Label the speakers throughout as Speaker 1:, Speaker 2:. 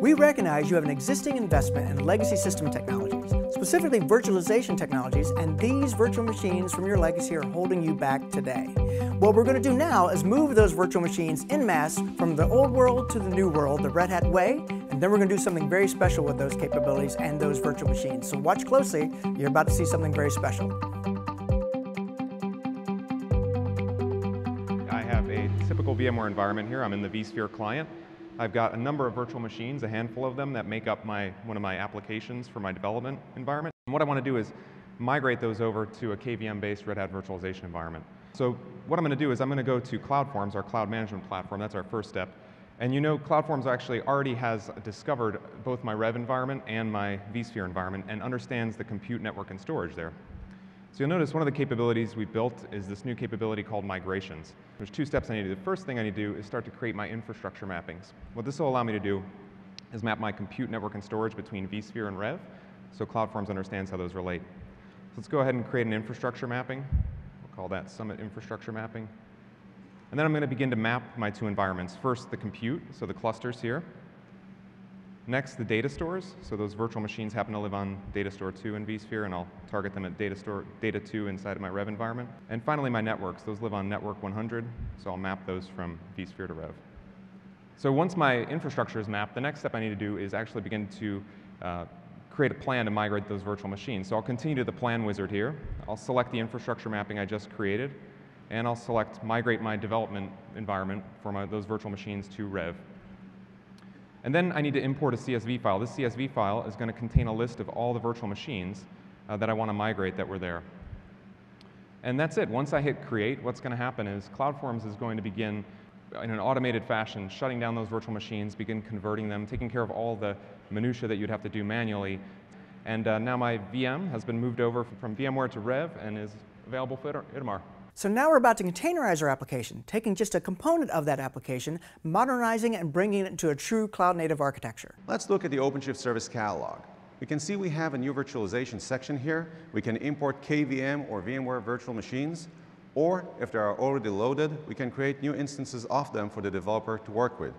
Speaker 1: We recognize you have an existing investment in legacy system technologies, specifically virtualization technologies, and these virtual machines from your legacy are holding you back today. What we're going to do now is move those virtual machines in mass from the old world to the new world, the Red Hat way, and then we're going to do something very special with those capabilities and those virtual machines. So watch closely, you're about to see something very special.
Speaker 2: I have a typical VMware environment here. I'm in the vSphere client. I've got a number of virtual machines, a handful of them that make up my, one of my applications for my development environment. And what I want to do is migrate those over to a KVM-based Red Hat virtualization environment. So what I'm going to do is I'm going to go to CloudForms, our cloud management platform. That's our first step. And you know CloudForms actually already has discovered both my Rev environment and my vSphere environment and understands the compute network and storage there. So you'll notice one of the capabilities we built is this new capability called migrations. There's two steps I need to do. The first thing I need to do is start to create my infrastructure mappings. What this will allow me to do is map my compute network and storage between vSphere and Rev, so CloudForms understands how those relate. So let's go ahead and create an infrastructure mapping. We'll call that Summit Infrastructure Mapping. And then I'm going to begin to map my two environments. First, the compute, so the clusters here. Next, the data stores. So those virtual machines happen to live on data store 2 in vSphere, and I'll target them at data store data 2 inside of my Rev environment. And finally, my networks. Those live on network 100, so I'll map those from vSphere to Rev. So once my infrastructure is mapped, the next step I need to do is actually begin to uh, create a plan to migrate those virtual machines. So I'll continue to the plan wizard here. I'll select the infrastructure mapping I just created, and I'll select migrate my development environment for my, those virtual machines to Rev. And then I need to import a CSV file. This CSV file is going to contain a list of all the virtual machines uh, that I want to migrate that were there. And that's it. Once I hit create, what's going to happen is CloudForms is going to begin in an automated fashion, shutting down those virtual machines, begin converting them, taking care of all the minutia that you'd have to do manually. And uh, now my VM has been moved over from VMware to Rev and is available for Itamar.
Speaker 1: So now we're about to containerize our application, taking just a component of that application, modernizing and bringing it into a true cloud-native architecture.
Speaker 3: Let's look at the OpenShift Service Catalog. We can see we have a new virtualization section here. We can import KVM or VMware virtual machines, or if they are already loaded, we can create new instances of them for the developer to work with.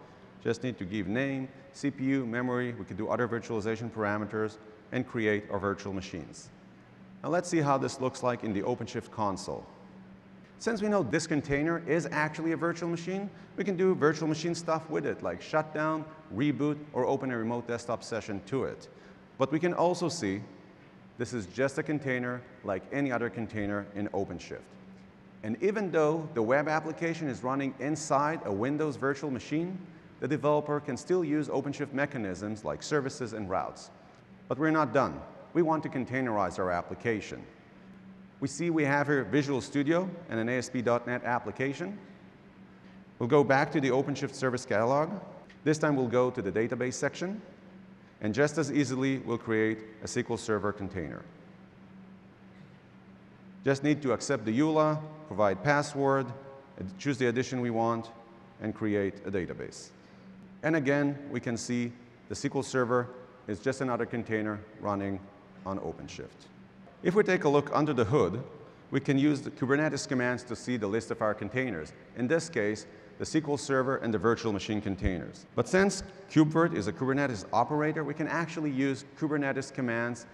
Speaker 3: Just need to give name, CPU, memory, we can do other virtualization parameters, and create our virtual machines. Now let's see how this looks like in the OpenShift console. Since we know this container is actually a virtual machine, we can do virtual machine stuff with it, like shut down, reboot, or open a remote desktop session to it. But we can also see this is just a container like any other container in OpenShift. And even though the web application is running inside a Windows virtual machine, the developer can still use OpenShift mechanisms like services and routes. But we're not done. We want to containerize our application. We see we have here Visual Studio and an ASP.NET application. We'll go back to the OpenShift Service Catalog. This time we'll go to the database section. And just as easily, we'll create a SQL Server container. Just need to accept the EULA, provide password, choose the edition we want, and create a database. And again, we can see the SQL Server is just another container running on OpenShift. If we take a look under the hood, we can use the Kubernetes commands to see the list of our containers. In this case, the SQL Server and the virtual machine containers. But since KubeVirt is a Kubernetes operator, we can actually use Kubernetes commands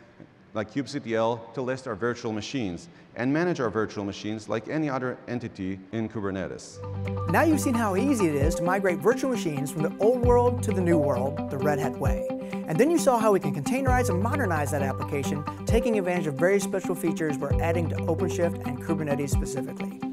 Speaker 3: like kubectl to list our virtual machines and manage our virtual machines like any other entity in Kubernetes.
Speaker 1: Now you've seen how easy it is to migrate virtual machines from the old world to the new world, the Red Hat way. And then you saw how we can containerize and modernize that application, taking advantage of very special features we're adding to OpenShift and Kubernetes specifically.